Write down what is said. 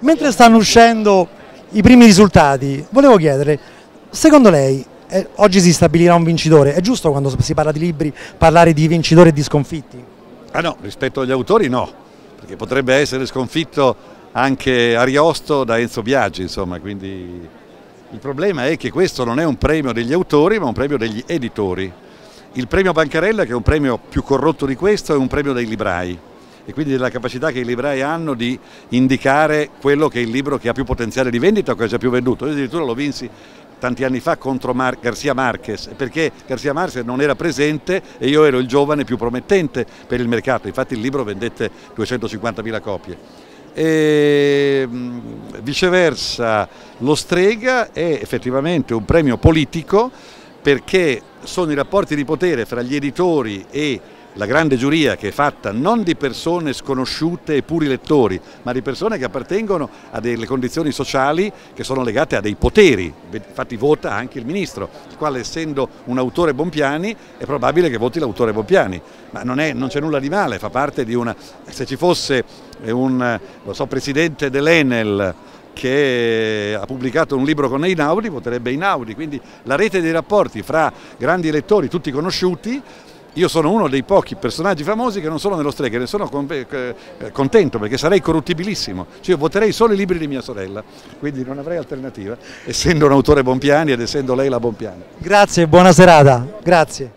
Mentre stanno uscendo i primi risultati, volevo chiedere, secondo lei eh, oggi si stabilirà un vincitore? È giusto quando si parla di libri parlare di vincitori e di sconfitti? Ah no, rispetto agli autori no, perché potrebbe essere sconfitto anche Ariosto da Enzo Biaggi, insomma, quindi il problema è che questo non è un premio degli autori ma un premio degli editori. Il premio Bancarella, che è un premio più corrotto di questo, è un premio dei librai e quindi della capacità che i librai hanno di indicare quello che è il libro che ha più potenziale di vendita o che ha già più venduto. Io addirittura lo vinsi tanti anni fa contro Mar Garcia Marquez perché Garcia Marquez non era presente e io ero il giovane più promettente per il mercato, infatti il libro vendette 250.000 copie. E, viceversa lo Strega è effettivamente un premio politico perché sono i rapporti di potere fra gli editori e la grande giuria che è fatta non di persone sconosciute e puri lettori, ma di persone che appartengono a delle condizioni sociali che sono legate a dei poteri, infatti vota anche il ministro, il quale essendo un autore Bompiani è probabile che voti l'autore Bompiani, ma non, c'è nulla di male, fa parte di una... se ci fosse un so, presidente dell'Enel che ha pubblicato un libro con Einaudi, voterebbe Einaudi, quindi la rete dei rapporti fra grandi lettori, tutti conosciuti, io sono uno dei pochi personaggi famosi che non sono nello strega, ne sono eh, contento perché sarei corruttibilissimo, cioè io voterei solo i libri di mia sorella, quindi non avrei alternativa, essendo un autore Bompiani ed essendo lei la Bompiani. Grazie, buona serata, grazie.